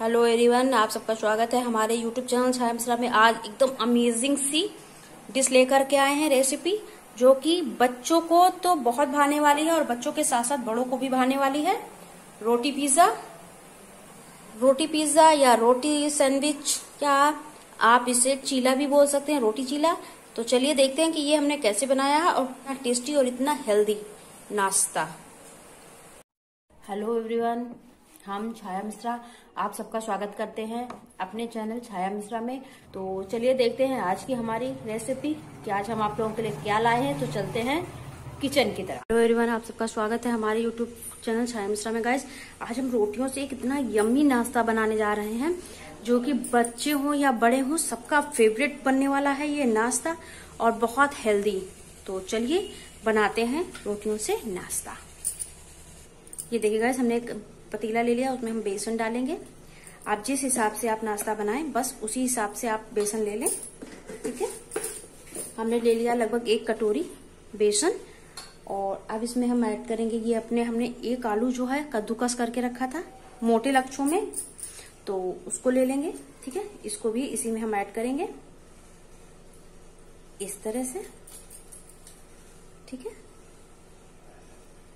Hello everyone आप सबका स्वागत है हमारे यूट्यूब चैनल छाया मिश्रा में। आज एकदम अमेजिंग सी डिश लेकर के आए हैं रेसिपी जो कि बच्चों को तो बहुत भाने वाली है और बच्चों के साथ साथ बड़ों को भी भाने वाली है। रोटी पिज्जा रोटी पिज्जा या रोटी सैंडविच या आप इसे चीला भी बोल सकते हैं, रोटी चीला। तो चलिए देखते हैं कि ये हमने कैसे बनाया है और इतना टेस्टी और इतना हेल्दी नाश्ता। हेलो एवरीवन हम छाया मिश्रा, आप सबका स्वागत करते हैं अपने चैनल छाया मिश्रा में। तो चलिए देखते हैं आज की हमारी रेसिपी कि आज हम आप लोगों के लिए क्या लाए हैं। तो चलते हैं किचन की तरफ़। हेलो एवरीवन आप सबका स्वागत है हमारे यूट्यूब चैनल छाया मिश्रा में। गाइस आज हम रोटियों से एक इतना यम्मी नाश्ता बनाने जा रहे हैं, जो कि बच्चे हों या बड़े हों, सबका फेवरेट बनने वाला है ये नाश्ता, और बहुत हेल्दी तो चलिए बनाते हैं रोटियों से नाश्ता। ये देखिए गाइस हमने एक पतीला ले लिया, उसमें हम बेसन डालेंगे। आप जिस हिसाब से आप नाश्ता बनाएँ, बस उसी हिसाब से आप बेसन ले लें, ठीक है? हमने ले लिया लगभग एक कटोरी बेसन, और अब इसमें हम ऐड करेंगे, ये अपने, हमने एक आलू जो है, कद्दूकस करके रखा था, मोटे लक्षों में तो उसको ले लेंगे, ठीक है? इसको भी इसी में हम ऐड करेंगे, इस तरह से, ठीक है?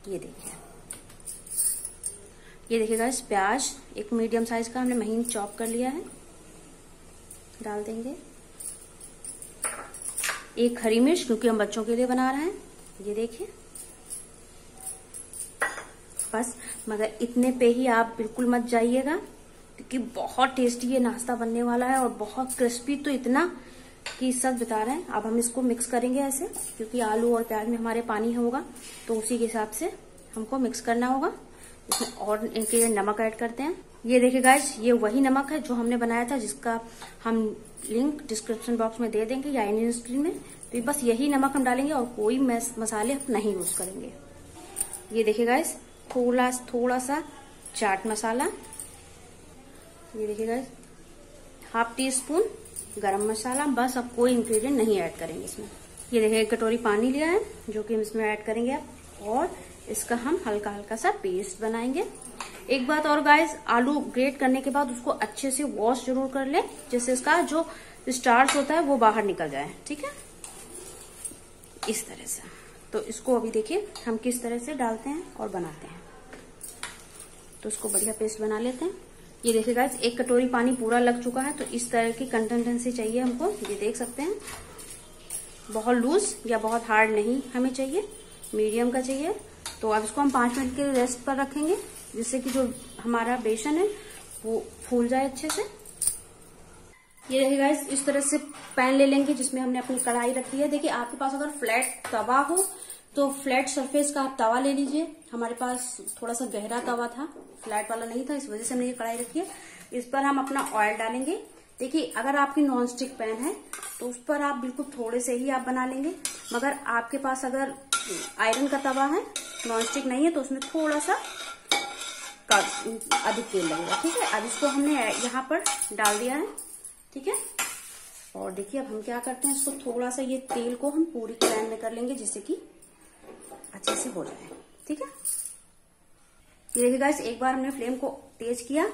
ये देखिए। ये देखिएगा इस प्याज, एक मीडियम साइज़ का हमने महीन चॉप कर लिया है। डाल देंगे। एक हरी मिर्च, क्योंकि हम बच्चों के लिए बना रहे हैं, ये देखिए। बस, मगर इतने पे ही आप बिल्कुल मत जाइएगा, क्योंकि बहुत टेस्टी ये नाश्ता बनने वाला है और बहुत क्रिस्पी तो इतना कि सच बता रहे हैं। अब हम इसको मिक्स करेंगे ऐसे, क्योंकि आलू और प्याज में हमारे पानी होगा तो उसी के हिसाब से हमको मिक्स करना होगा। इसमें और इनके नमक ऐड करते हैं। ये देखिए गाइज़ ये वही नमक है जो हमने बनाया था, जिसका हम लिंक डिस्क्रिप्शन बॉक्स में दे देंगे या इंडियन स्क्रीन में। तो बस यही नमक हम डालेंगे और कोई मसाले हम नहीं यूज़ करेंगे। ये देखिए गाइज़ थोड़ा थोड़ा सा चाट मसाला। ये देखिए गाइज़ हाफ़ टी स्पून गरम मसाला। बस अब कोई इंग्रेडिएंट नहीं ऐड करेंगे इसमें। ये देखिए, एक कटोरी पानी लिया है, जो कि हम इसमें ऐड करेंगे आप और इसका हम हल्का हल्का सा पेस्ट बनाएँगे। एक बात और गाइस आलू ग्रेट करने के बाद उसको अच्छे से वॉश ज़रूर कर ले, जिससे इसका जो स्टार्च होता है वो बाहर निकल जाए, ठीक है? इस तरह से। तो इसको अभी देखिए, हम किस तरह से डालते हैं और बनाते हैं। तो उसको बढ़िया पेस्ट बना लेते हैं। ये देखिए गाइस एक कटोरी पानी पूरा लग चुका है तो इस तरह की कंटेंटेंसी चाहिए हमको, ये देख सकते हैं। बहुत लूज या बहुत हार्ड नहीं हमें चाहिए मीडियम का चाहिए। तो अब इसको हम पाँच मिनट के रेस्ट पर रखेंगे जिससे कि जो हमारा बेसन है वो फूल जाए अच्छे से। ये रहेगा इस, तरह से पैन ले लेंगे जिसमें हमने अपनी कढ़ाई रखी है। देखिए आपके पास अगर फ्लैट तवा हो तो फ्लैट सरफेस का आप तवा ले लीजिए। हमारे पास थोड़ा सा गहरा तवा था फ्लैट वाला नहीं था इस वजह से हमने ये कढ़ाई रखी है। इस पर हम अपना ऑयल डालेंगे। देखिए अगर आपकी नॉन स्टिक पैन है तो उस पर आप बिल्कुल थोड़े से ही आप बना लेंगे। मगर आपके पास अगर आयरन का तवा है नॉन स्टिक नहीं है तो उसमें थोड़ा सा अधिक तेल लगेगा, ठीक है? अब इसको हमने यहाँ पर डाल दिया है, ठीक है? और देखिए, अब हम क्या करते हैं, इसको थोड़ा सा ये तेल को हम पूरी पैन में कर लेंगे, जिससे कि अच्छे से हो जाए, ठीक है? ये देखिए गाइस एक बार हमने फ्लेम को तेज किया,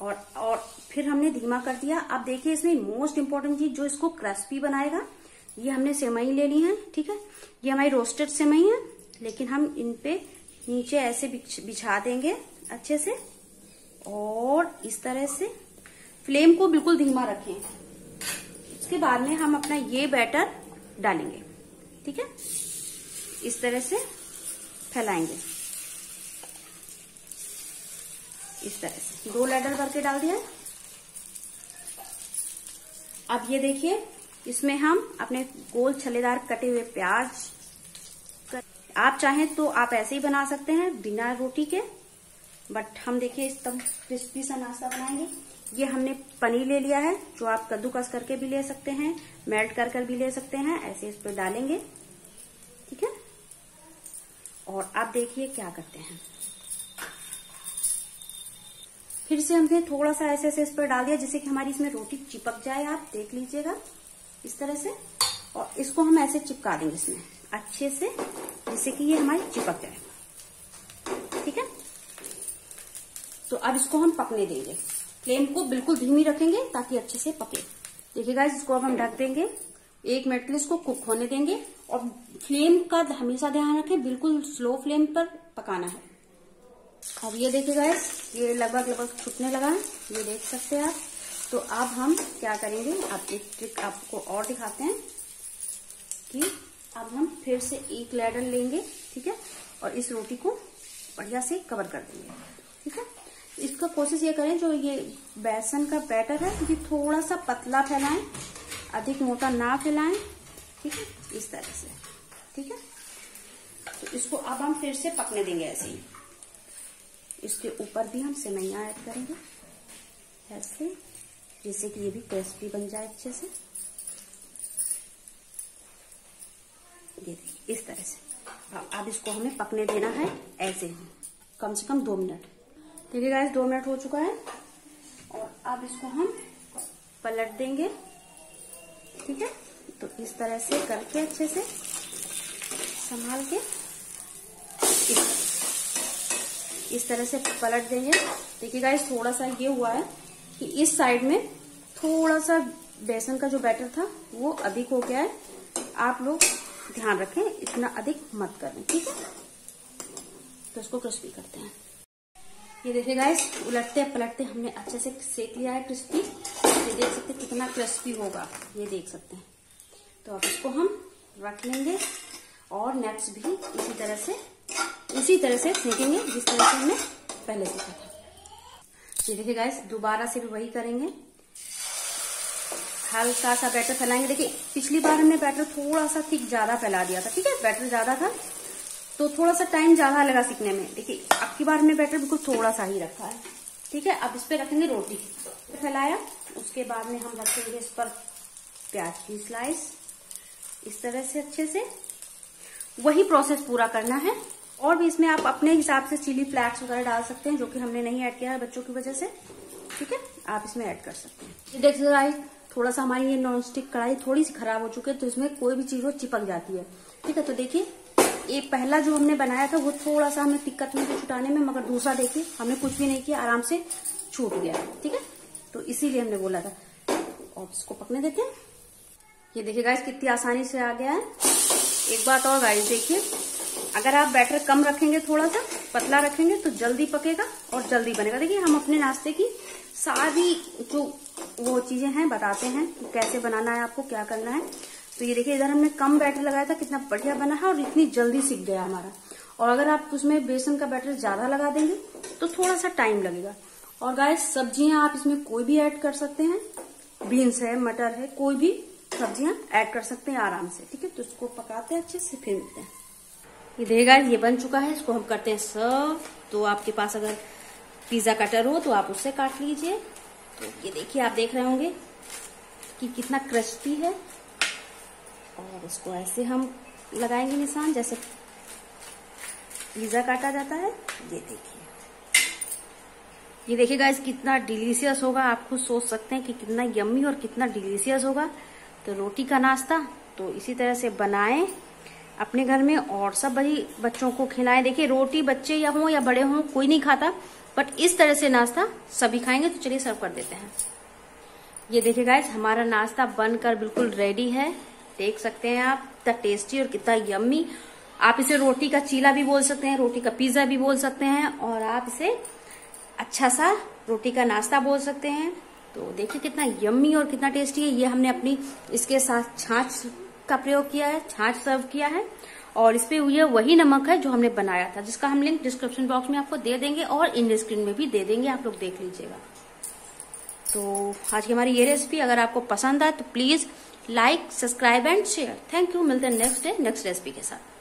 और और फिर हमने धीमा कर दिया। अब देखिए, इसमें मोस्ट इम्पोर्टेंट चीज़ जो इसको क्रिस्पी बनाएगा, ये हमने सेवई ले ली है, ठीक है? ये हमारी रोस्टेड सेवई है लेकिन हम इन पे नीचे ऐसे बिछा देंगे अच्छे से और इस तरह से। फ्लेम को बिल्कुल धीमा रखें। इसके बाद में हम अपना ये बैटर डालेंगे, ठीक है? इस तरह से फैलाएँगे। इस तरह से। दो लेडर भर के डाल दिया अब ये देखिए, इसमें हम अपने गोल छलेदार कटे हुए प्याज आप चाहें तो आप ऐसे ही बना सकते हैं, बिना रोटी के। बट हम देखिए इस तब क्रिस्पी सा नाश्ता बनाएँगे। ये हमने पनीर ले लिया है, जो आप कद्दूकस करके भी ले सकते हैं, मेल्ट कर कर भी ले सकते हैं, ऐसे इस पर डालेंगे। ठीक है? और आप देखिए क्या करते हैं। फिर से हमने थोड़ा सा ऐसे ऐसे इस पर डाल दिया, जिससे कि हमारी इसमें रोटी चिपक जाए। आप देख लीजिएगा इस तरह से। और इसको हम ऐसे चिपका देंगे इसमें। अच्छे से, जिससे कि ये हमारी चिपक जाए। ठीक है? तो अब इसको हम पकने देंगे। फ्लेम को बिल्कुल धीमी रखेंगे ताकि अच्छे से पके। देखिए गाइस इसको अब हम ढक देंगे। एक मिनट के लिए इसको कुक होने देंगे। और फ्लेम का हमेशा ध्यान रखें, बिल्कुल स्लो फ्लेम पर पकाना है। अब ये देखिए गाइस ये लगभग लगभग छुटने लगा है। ये देख सकते हैं आप। तो अब हम क्या करेंगे? आप एक ट्रिक आपको और दिखाते हैं कि अब हम फिर से एक लैडर लेंगे, ठीक है? और इस रोटी को बढ़िया से कवर कर देंगे, ठीक है? इसका कोशिश ये करें, जो ये बेसन का बैटर है, ये थोड़ा सा पतला फैलाएँ, अधिक मोटा ना फैलाएँ, ठीक है? इस तरह से, ठीक है? तो इसको अब हम फिर से पकने देंगे ऐसे ही। इसके ऊपर भी हम सेवैया ऐड करेंगे, ऐसे, जिससे कि ये भी क्रिस्पी बन जाए अच्छे से। ये देखिए इस तरह से। अब इसको हमें पकने देना है ऐसे कम से कम दो मिनट। देखिए गाइस दो मिनट हो चुका है। और अब इसको हम पलट देंगे। ठीक है? तो इस तरह से करके अच्छे से संभाल के इस, इस तरह से पलट देंगे। देखिए गाइस थोड़ा सा ये हुआ है कि इस साइड में थोड़ा सा बेसन का जो बैटर था वो अधिक हो गया है। आप लोग ध्यान रखें, इतना अधिक मत करें ठीक है? तो इसको क्रिस्पी करते हैं। ये देखिए गाइस उलटते पलटते हमने अच्छे से सेक लिया है क्रिस्पी ये देख सकते हैं कितना क्रिस्पी होगा। ये देख सकते हैं। तो अब इसको हम रख लेंगे और नेक्स्ट भी इसी तरह से, उसी तरह से सेकेंगे जिस तरह से हमने पहले सीखा था। ये देखिए गाइस दोबारा से भी वही करेंगे। हल्का सा बैटर फैलाएँगे। देखिए, पिछली बार हमने बैटर थोड़ा सा थिक ज़्यादा फैला दिया था, ठीक है? बैटर ज़्यादा था तो थोड़ा सा टाइम ज़्यादा लगा सीखने में। देखिए, अब की बार हमने बैटर बिल्कुल थोड़ा सा ही रखा है, ठीक है? अब इस पर रखेंगे रोटी। फैलाया, उसके बाद में हम रखेंगे इस पर प्याज की स्लाइस। इस तरह से अच्छे से। वही प्रोसेस पूरा करना है, और भी इसमें आप अपने हिसाब से चिली फ्लैक्स वगैरह डाल सकते हैं, जो कि हमने नहीं ऐड किया है बच्चों की वजह से, ठीक है? आप इसमें ऐड कर सकते हैं। थोड़ा सा हमारी ये नॉन स्टिक कढ़ाई थोड़ी सी खराब हो चुकी है तो इसमें कोई भी चीज़ वो चिपक जाती है। ठीक है तो देखिए, ये पहला जो हमने बनाया था, वो थोड़ा सा हमें दिक्कत में छुटाने में, मगर दूसरा देखिए, हमने कुछ भी नहीं किया, आराम से छूट गया, ठीक है? तो इसीलिए हमने बोला था। और इसको पकने देते हैं। ये देखिए गाइस कितनी आसानी से आ गया है। एक बात और गाइस देखिए, अगर आप बैटर कम रखेंगे थोड़ा सा, पतला रखेंगे तो जल्दी पकेगा और जल्दी बनेगा। देखिए, हम अपने नाश्ते की सारी जो वो चीज़ें हैं, बताते हैं कि कैसे बनाना है आपको, क्या करना है। तो ये देखिए, इधर हमने कम बैटर लगाया था, कितना बढ़िया बना है और इतनी जल्दी सीख गया हमारा। और अगर आप उसमें बेसन का बैटर ज़्यादा लगा देंगे तो थोड़ा सा टाइम लगेगा। और गाय सब्ज़ियाँ आप इसमें कोई भी ऐड कर सकते हैं। बीन्स है, मटर है, कोई भी सब्ज़ियाँ ऐड कर सकते हैं आराम से, ठीक है? तो इसको पकाते हैं, अच्छे से फिर मिलते हैं। ये देगा ये बन चुका है, इसको हम करते हैं सर्व तो आपके पास अगर पिज्जा कटर हो तो आप उससे काट लीजिए। तो ये देखिए, आप देख रहे होंगे कि कितना क्रिस्पी है। और उसको ऐसे हम लगाएँगे निशान, जैसे पिज्जा काटा जाता है। ये देखिए। ये देखिए गाइस कितना डिलीशियस होगा। आप खुद सोच सकते हैं कि कितना यम्मी और कितना डिलीशियस होगा। तो रोटी का नाश्ता तो इसी तरह से बनाएँ अपने घर में और सब बड़ी बच्चों को खिलाएँ। देखिए, रोटी बच्चे या हो या बड़े हों, कोई नहीं खाता। बट इस तरह से नाश्ता सभी खाएँगे तो चलिए सर्व कर देते हैं। ये देखिए गाइस हमारा नाश्ता बनकर बिल्कुल रेडी है। देख सकते हैं आप, कितना टेस्टी और कितना यम्मी आप इसे रोटी का चीला भी बोल सकते हैं, रोटी का पिज्जा भी बोल सकते हैं और आप इसे अच्छा सा रोटी का नाश्ता बोल सकते हैं। तो देखिए कितना यम्मी और कितना टेस्टी है। ये हमने अपनी, इसके साथ छाछ का प्रयोग किया है, छाछ सर्व किया है। और इस पे ये वही नमक है जो हमने बनाया था, जिसका हम लिंक डिस्क्रिप्शन बॉक्स में आपको दे देंगे और इन स्क्रीन में भी दे देंगे, आप लोग देख लीजिएगा। तो आज की हमारी ये रेसिपी अगर आपको पसंद आए तो please like subscribe and share thank you मिलते हैं नेक्स्ट डे नेक्स्ट रेसिपी के साथ।